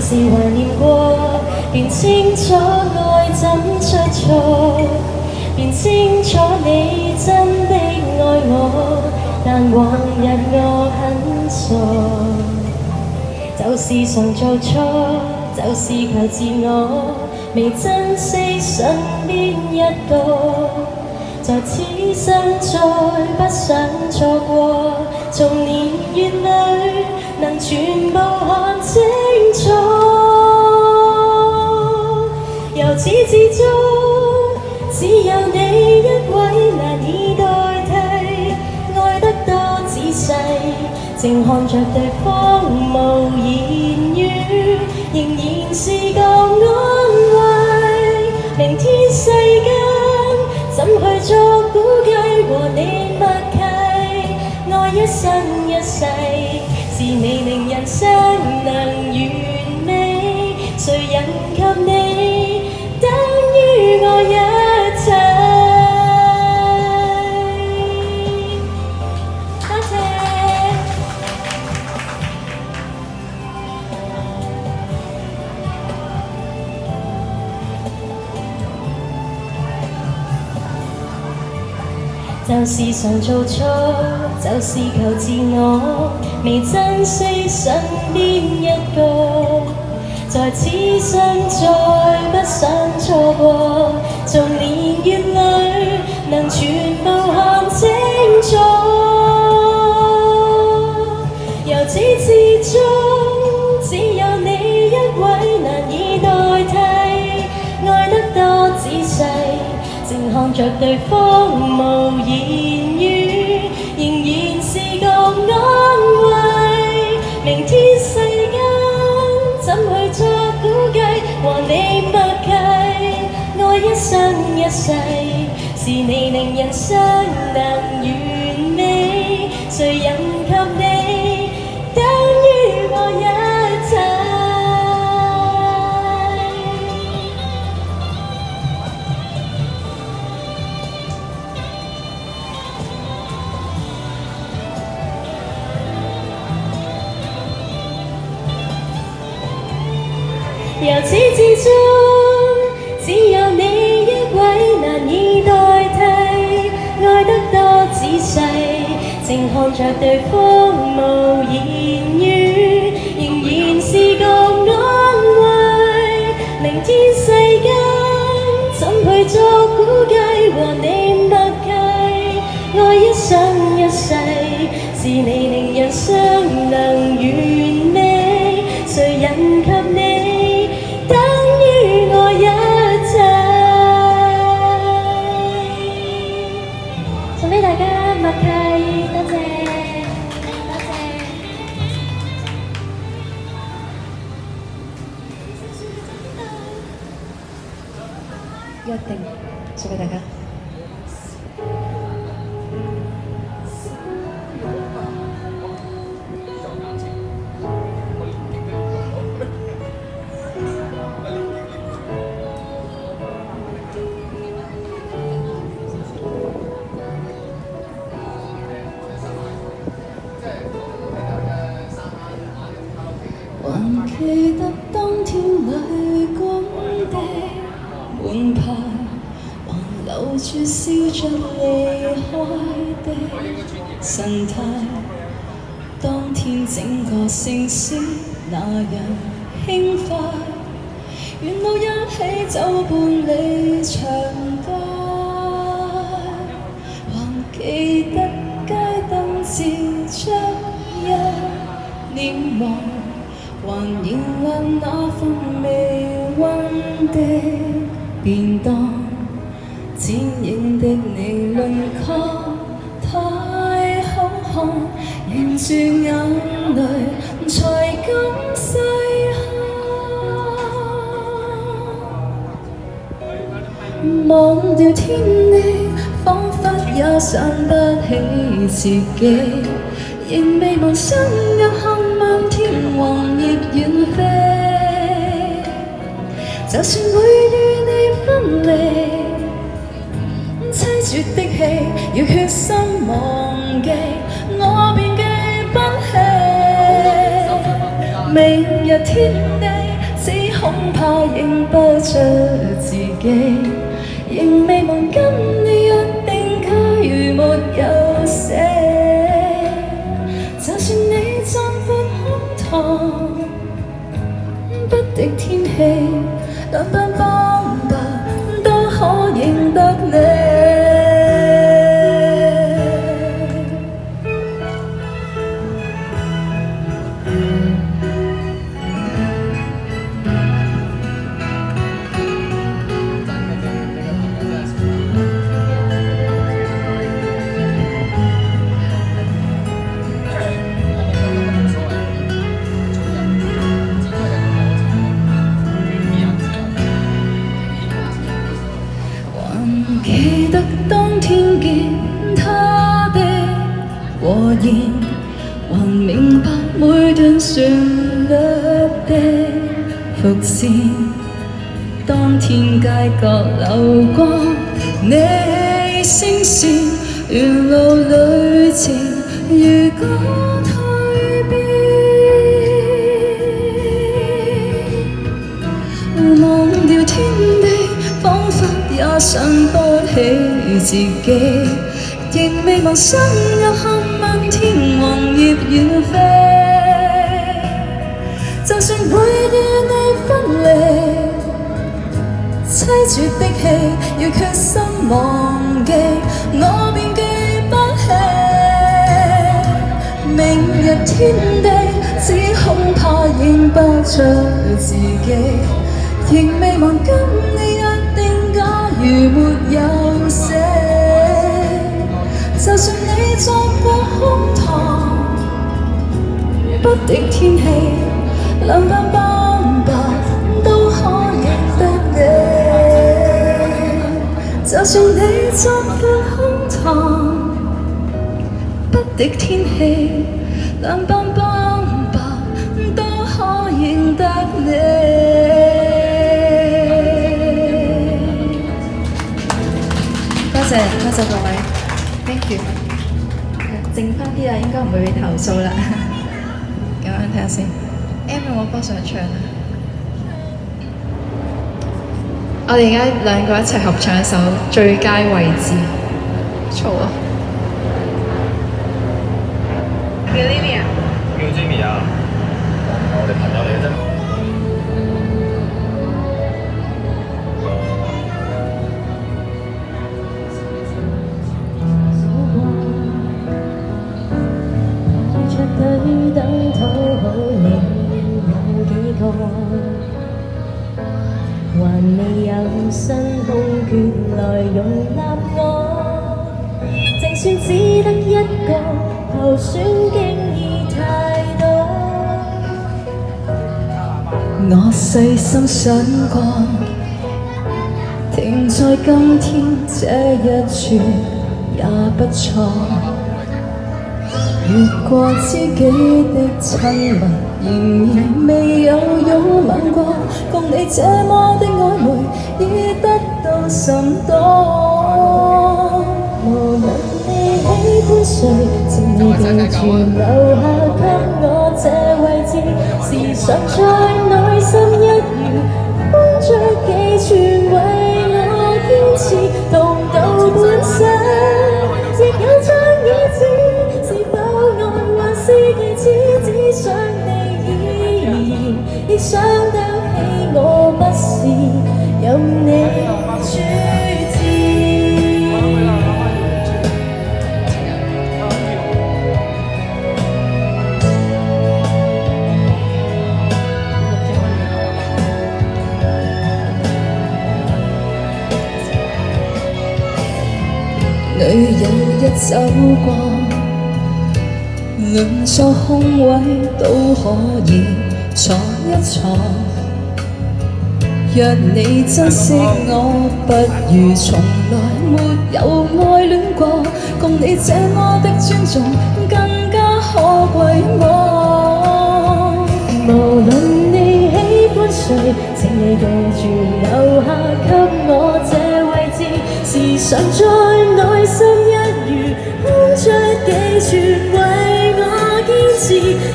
是怀念过，便清楚爱怎出错，便清楚你真的爱我，但往日我很傻，就是常做错，就是求自我，未珍惜身边一个，在此生再不想错过，静看着对方无言语，仍然是个安慰。明天世间怎去作估计和你默契，爱一生一世。是你令人生能完就是常做错，就是求自我，未珍惜身边一个，在此生再不想错过，从年月里能全部看清楚，看着對方無言語，仍然是個安慰。明天世間怎去作估計？和你默契，愛一生一世，是你令人生能完美。谁人由始至終，只有你一位難以代替，愛得多仔細，靜看着對方無言語，仍然是個安慰。明天世间怎去作估計？和你默契，愛一生一世，是你令人生能4.15だが。着離開的神態。當天整個城市那樣輕快，沿路一起走半里長街，還記得街燈照着一臉夢。還燃亮那份微溫的便當，剪影的你輪廓太好看，忍住眼淚才敢細看。忘掉天地，彷彿也想不起自己，仍未忘相約看漫天黃葉遠飛。就算會要決心忘記，我便記不起。明日天地。只恐怕認不出自己，仍未忘跟你約定，假如沒有死，就算你壯闊胸膛，不敵天氣，兩鬢斑伏線。當天街角流光你聲線，沿路旅程如果蜕变。忘掉天地，彷彿也想不起自己，仍未忘相約看漫天黃葉遠飛。会与你分離，凄绝的戏要决心忘記，我便記不起。明日天地，只恐怕认不出自己。仍未忘跟你约定，假如沒有死，就算你壯闊胸膛，不敵天氣，兩鬢斑白都可認得你。就算你壯闊胸膛，不敵天氣，兩鬢斑白都可認得你。多謝多謝各位，thank you。剩翻啲啊，應該唔會被投訴啦。咁樣睇下先，M 有冇歌想唱啊？我哋而家两个一齐合唱一首《最佳位置》。错啊！算只得一個候选经已太多。我細心想过，停在今天這一處也不錯。越過知己的親密，仍然未有擁吻過，共你這麼的暧昧，已得到甚多。请你记住留下给我这位置时常再走過，鄰座空位都可以坐一坐。若你珍惜我，不如從來沒有愛戀過，共你這麼的尊重更加可貴我。無論你喜歡誰，請你記住留下給我這位置，時常在內心一如空着幾寸，為我堅持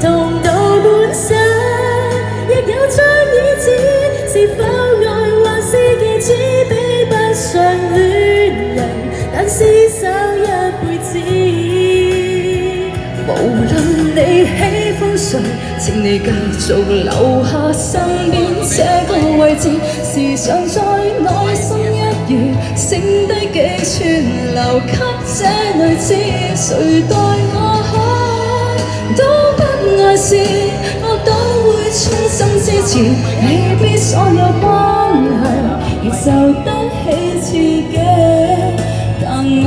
同到半生，亦有張椅子，是否愛，還是記只比不上戀人，但厮守一輩子。無論你喜歡誰，請你繼續留下身邊這個位置，时常在內心一隅剩低幾串留给这女子，谁待我好都不碍事，我都会衷心支持，未必所有关系亦受得起刺激，但我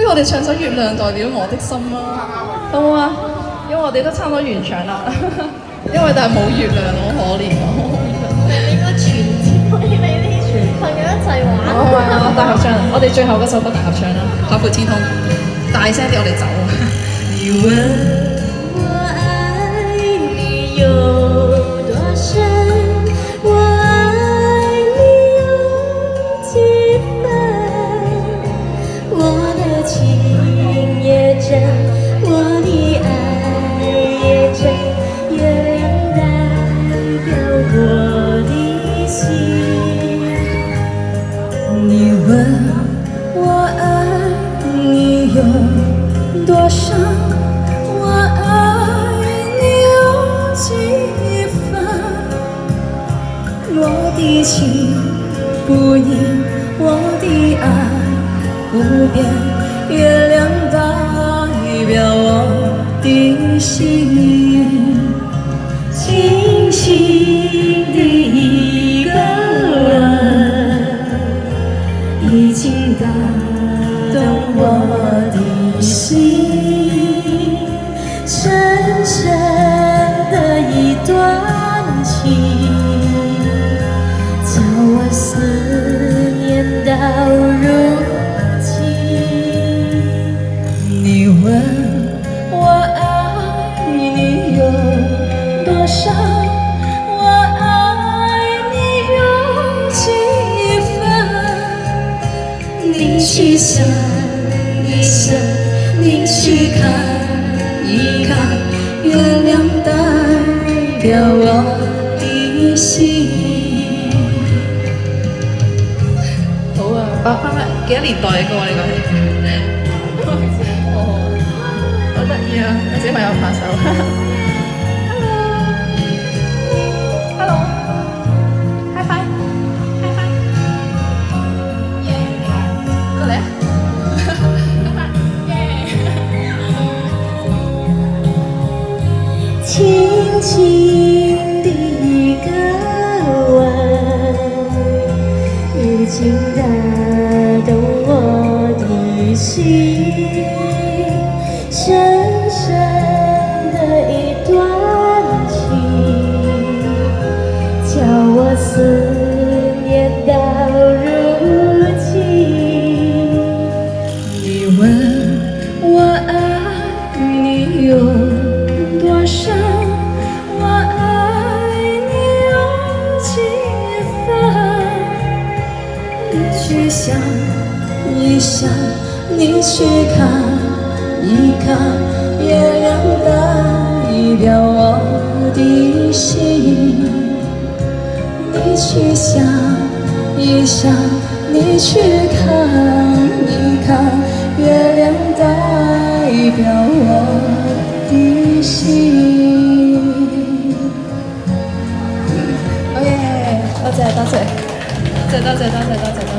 不如我哋唱首《月亮代表我的心》啦，好唔好啊？因為我哋都差唔多完場啦，因為但係冇月亮，好可憐啊！你應該全可以俾啲朋友一齊玩。好啊，大合唱，我哋最後嗰首歌大合唱啦，《海闊天空》，大聲啲，我哋走 不移，我的爱不变，月亮代表我的心。轻轻的一个吻，已经打动我的心，深深的一段情，叫我思念到好啊，翻翻翻幾多年代嘅歌啊？呢個係，哦，好得意啊！有小朋友拍手。Hello，High five，High five，過嚟啊！轻轻的情，深深的一段情，叫我思念到如今。你问我爱你有多深，我爱你有几分？你去想一想，你去看一看，月亮代表我的心。你去想一想，你去看一看，月亮代表我的心。哦耶！多谢多谢，多謝多谢多谢多謝